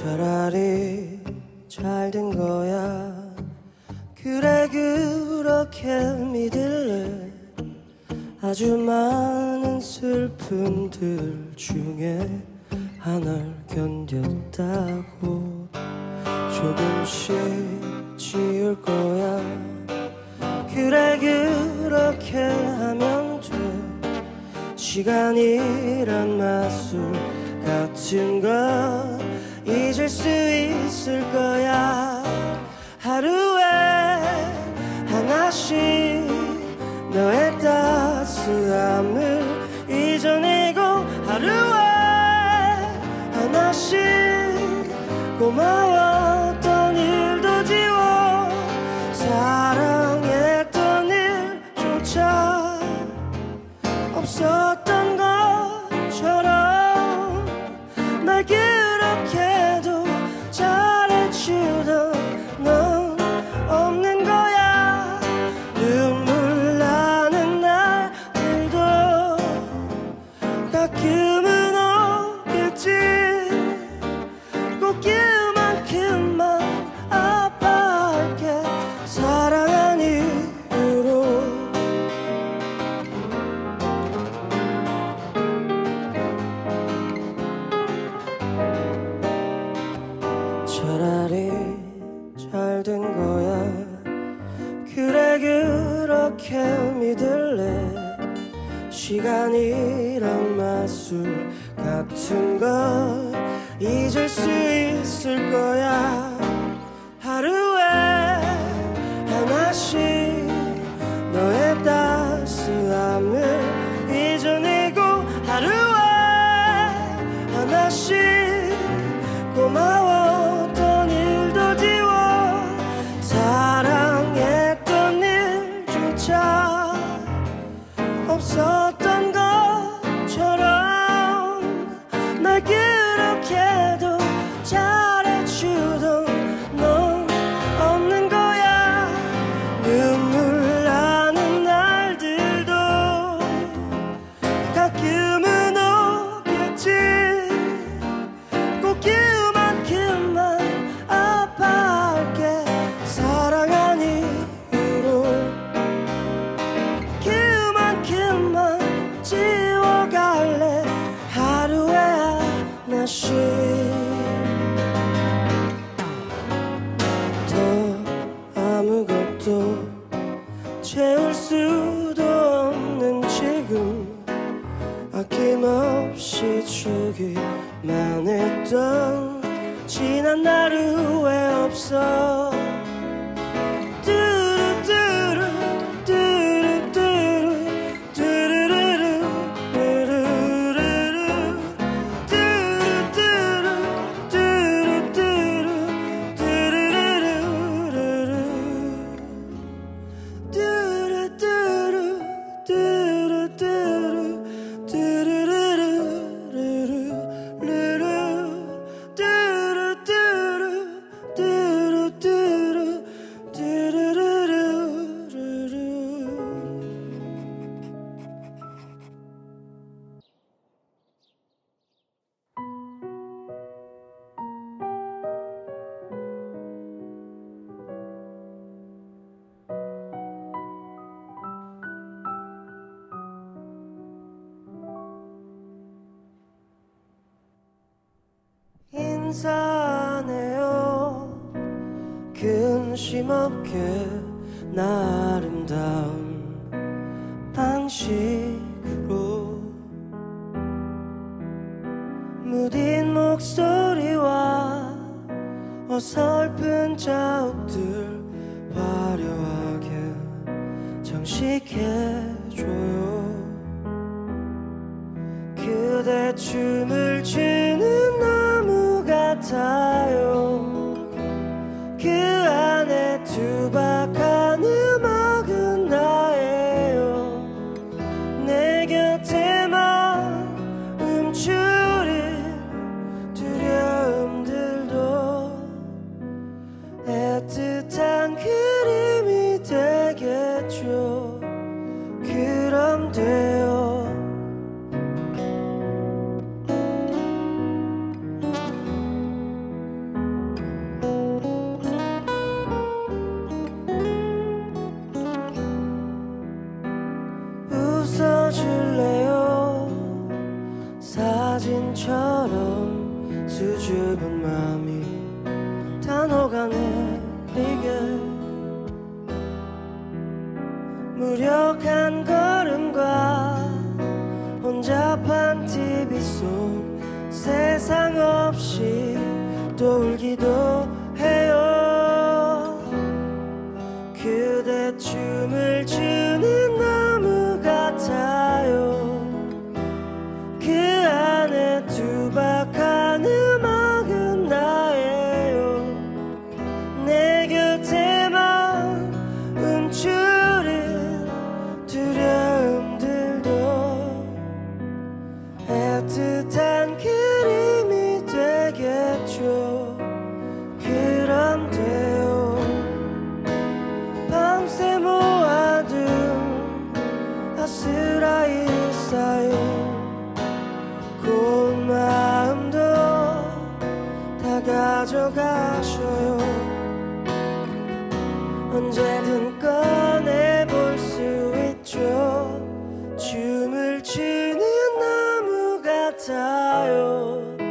차라리 잘 된 거야. 그래 그렇게 믿을래? 아주 많은 슬픔들 중에 하나를 견뎠다고. 조금씩 지울 거야. 그래 그렇게 하면 돼. 시간이란 마술 같은 거 잊을 수 있을 거야. 하루에 하나씩 너의 따스함 잊을 수 있을 거야. 하루에 하나씩 너의 따스함을 잊어내고 하루에 하나씩 고마웠던 일도 지워 사랑했던 일조차 없었던 것처럼 날 그렇게 하나씩 더 아무것도 채울 수도 없는 지금 아낌없이 주기만 했던 지난 날 후회 없어 인사하네요. 근심 없게 나 아름다운 방식으로. 무딘 목소리와 어설픈 자욱들 화려하게 장식해줘요. 그대 춤 또 울기도 같아요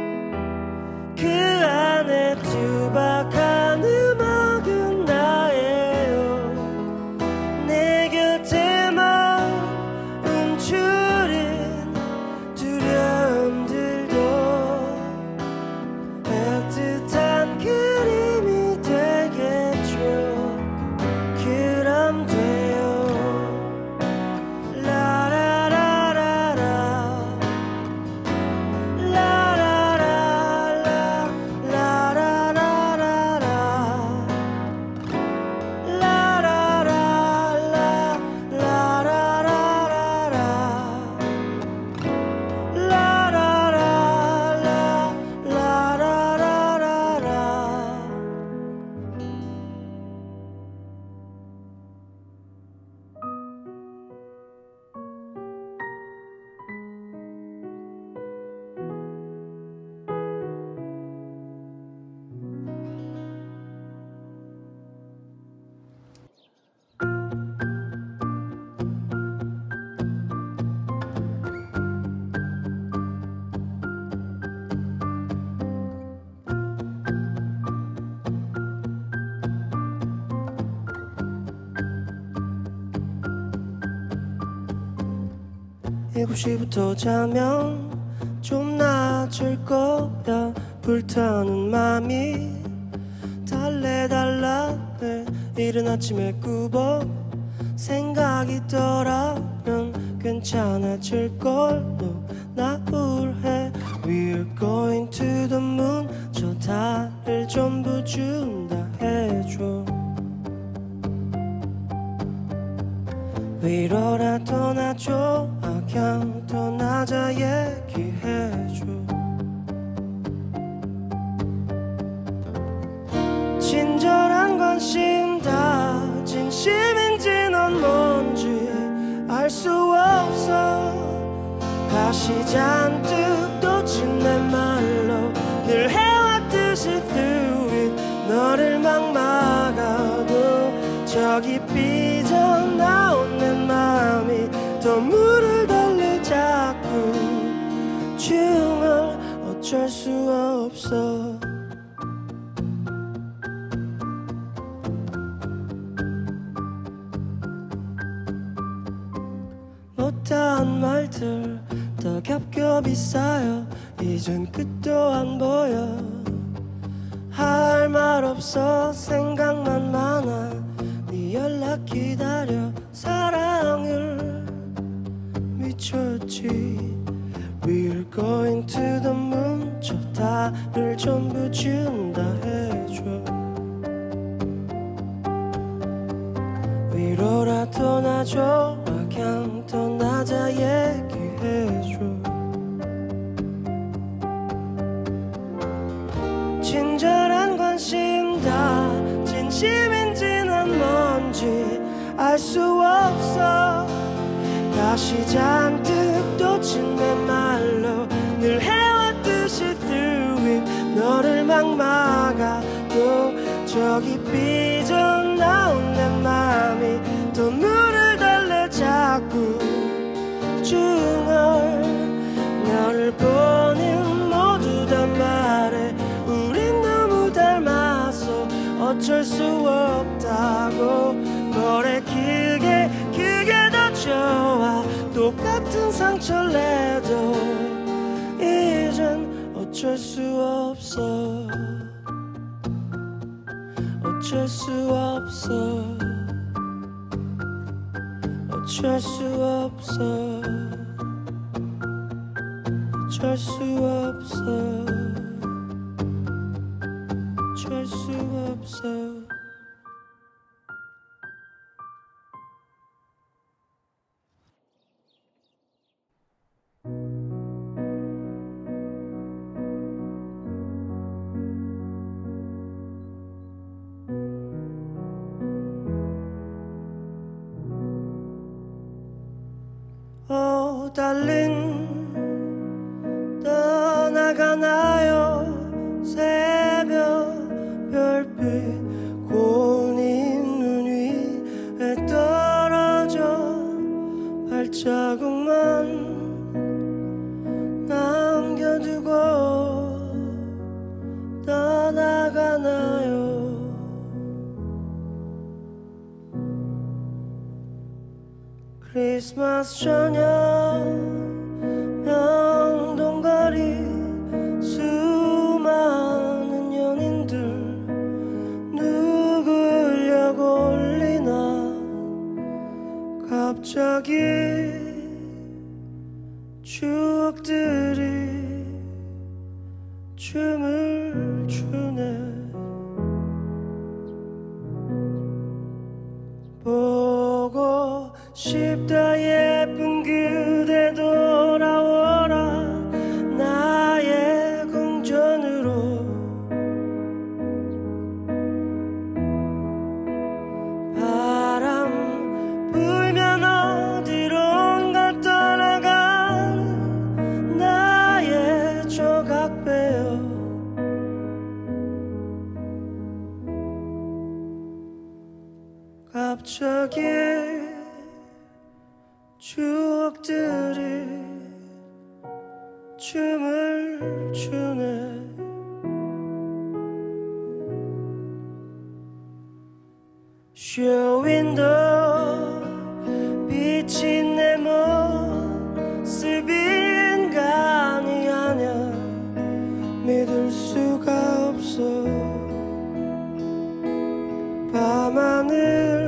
7시부터 자면 좀 낮을 거야. 불타는 맘이 달래달라네 이른 아침에 꾸벅 생각이 떠라면 괜찮아질 걸로 나 우울해. We're going to the moon. 저 달을 전부 준다 해줘. 위로라 떠나줘. 그냥 떠나자 얘기해줘. 친절한 관심 다. 진심인지 넌 뭔지 알 수 없어. 가시 잔뜩 돋친 내 말로 늘 해왔듯이 through it 너를 막 막아도 저기 삐져나온 내 맘이 더달 중얼 어쩔 수 없어. 못한 말들 더 겹겹이 쌓여 이젠 끝도 안 보여. 할 말 없어 전부 준다 해줘. 위로라도 나줘. 아, 그냥 떠나자 얘기해줘. 친절한 관심 다 진심인지 난 뭔지 알 수 없어. 다시 잔뜩 돋친 내 말로 너를 막막아 또 저기 삐져나온 내 마음이 또 눈을 달래 자꾸 중얼 너를 보는 모두 다 말해. 우린 너무 닮았어 어쩔 수 없다고 노래. 길게 그게 더 좋아 똑같은 상처를 내도 어쩔 수 없어. 어쩔 수 없어. 어쩔 수 없어. 어쩔 수 없어. 어쩔 수 없어. 저기 추억들이 춤을 추네. 보고 싶다 예쁜 그 저기 추억들이 춤을 추네. 쇼윈도 빛이 내 모습 인간이 아냐 믿을 수가 없어. 밤하늘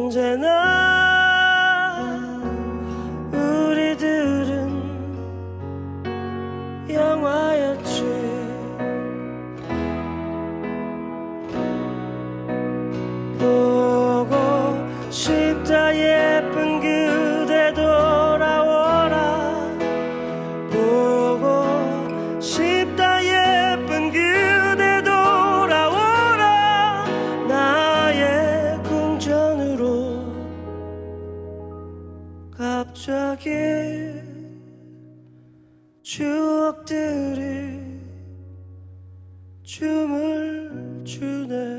언제나 것들이 춤을 추네.